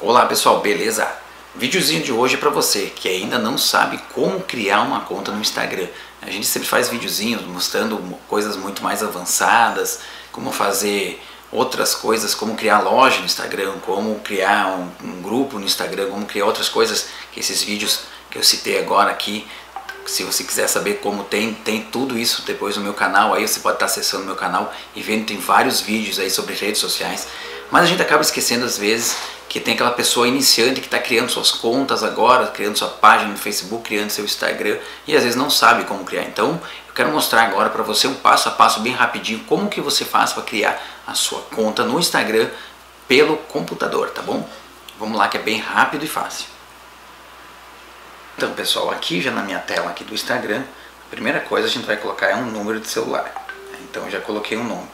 Olá pessoal, beleza? Videozinho de hoje é para você que ainda não sabe como criar uma conta no Instagram. A gente sempre faz videozinhos mostrando coisas muito mais avançadas, como fazer outras coisas, como criar loja no Instagram, como criar um, um grupo no Instagram, como criar outras coisas, que esses vídeos que eu citei agora aqui se você quiser saber como tem, tem tudo isso depois no meu canal, aí você pode estar acessando o meu canal e vendo, tem vários vídeos aí sobre redes sociais. Mas a gente acaba esquecendo às vezes que tem aquela pessoa iniciante que está criando suas contas agora, criando sua página no Facebook, criando seu Instagram e às vezes não sabe como criar. Então eu quero mostrar agora para você um passo a passo bem rapidinho como que você faz para criar a sua conta no Instagram pelo computador, tá bom? Vamos lá que é bem rápido e fácil. Então pessoal, aqui já na minha tela aqui do Instagram, a primeira coisa a gente vai colocar é um número de celular. Então eu já coloquei um nome.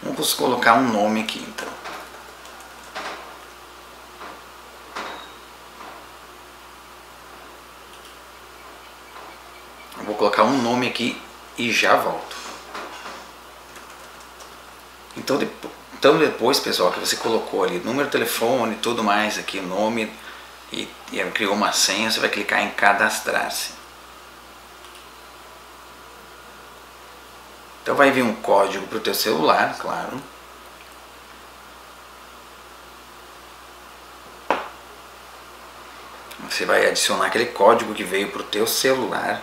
Vamos colocar um nome aqui então. Vou colocar um nome aqui e já volto. Então, depois, então depois, pessoal, que você colocou ali número, telefone, tudo mais aqui, nome e, e criou uma senha, você vai clicar em cadastrar-se. Então vai vir um código para o teu celular, claro. Você vai adicionar aquele código que veio para o teu celular.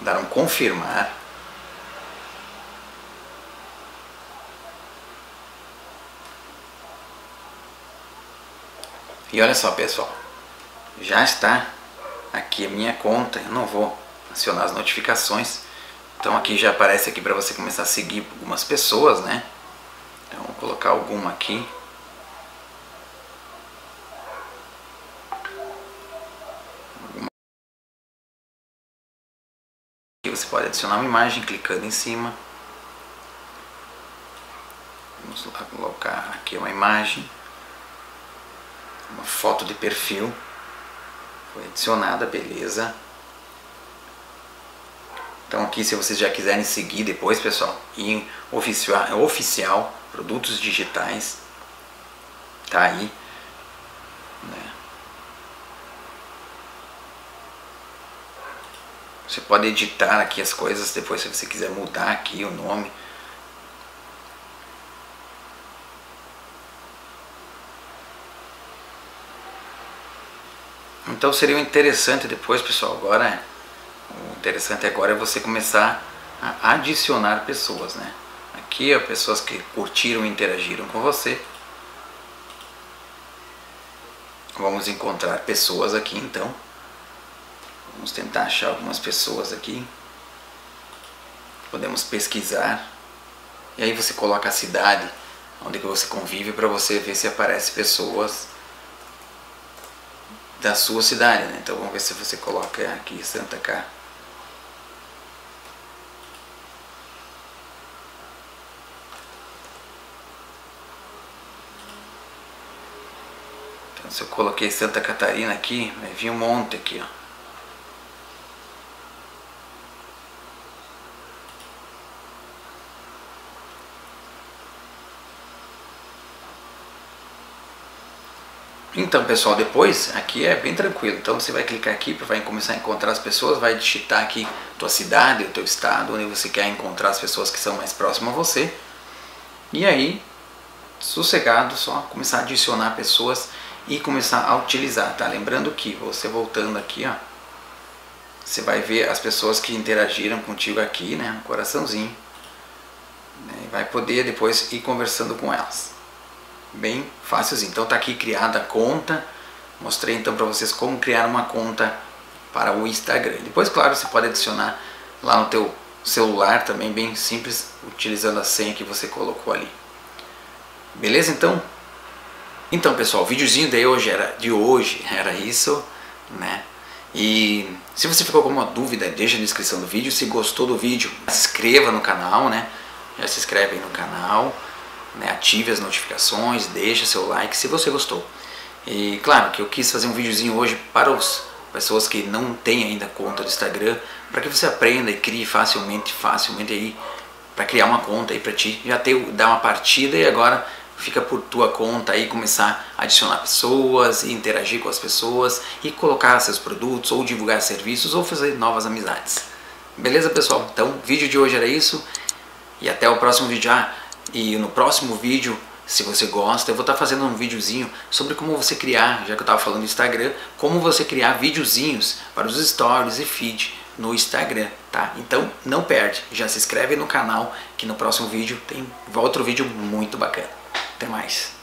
Dar um confirmar. E olha só pessoal, já está aqui a minha conta, eu não vou acionar as notificações, então aqui já aparece aqui para você começar a seguir algumas pessoas, né? Então vou colocar alguma aqui. Você pode adicionar uma imagem clicando em cima. Vamos lá colocar aqui uma imagem, uma foto de perfil. Foi adicionada, beleza. Então aqui se vocês já quiserem seguir depois, pessoal, em oficial, oficial produtos digitais, tá aí. Você pode editar aqui as coisas depois se você quiser mudar aqui o nome. Então seria interessante depois, pessoal, agora o interessante agora é você começar a adicionar pessoas, né? Aqui, ó, pessoas que curtiram e interagiram com você. Vamos encontrar pessoas aqui, então. Vamos tentar achar algumas pessoas aqui. Podemos pesquisar. E aí você coloca a cidade onde que você convive para você ver se aparece pessoas da sua cidade, né? Então vamos ver se você coloca aqui Santa Cá. Então se eu coloquei Santa Catarina aqui, vai vir um monte aqui, ó. Então, pessoal, depois aqui é bem tranquilo. Então, você vai clicar aqui, vai começar a encontrar as pessoas, vai digitar aqui tua cidade, o teu estado, onde você quer encontrar as pessoas que são mais próximas a você. E aí, sossegado, só começar a adicionar pessoas e começar a utilizar, tá? Lembrando que você voltando aqui, ó, você vai ver as pessoas que interagiram contigo aqui, né, um coraçãozinho. Né, e vai poder depois ir conversando com elas bem fácilzinho. Então tá aqui criada a conta. Mostrei então para vocês como criar uma conta para o Instagram. Depois, claro, você pode adicionar lá no teu celular também, bem simples, utilizando a senha que você colocou ali. Beleza então? Então, pessoal, o videozinho de hoje era de hoje era isso, né? E se você ficou com alguma dúvida, deixa na descrição do vídeo. Se gostou do vídeo, se inscreva no canal, né? Já se inscreve aí no canal né, ative as notificações, deixe seu like se você gostou. E claro que eu quis fazer um videozinho hoje para as pessoas que não têm ainda conta do Instagram, para que você aprenda e crie facilmente, facilmente aí para criar uma conta aí para ti, já ter dar uma partida e agora fica por tua conta aí começar a adicionar pessoas, interagir com as pessoas e colocar seus produtos ou divulgar serviços ou fazer novas amizades. Beleza, pessoal? Então, vídeo de hoje era isso e até o próximo vídeo. Ah, e no próximo vídeo, se você gosta, eu vou estar fazendo um videozinho sobre como você criar, já que eu estava falando do Instagram, como você criar videozinhos para os stories e feed no Instagram, tá? Então não perde, já se inscreve no canal que no próximo vídeo tem outro vídeo muito bacana. Até mais.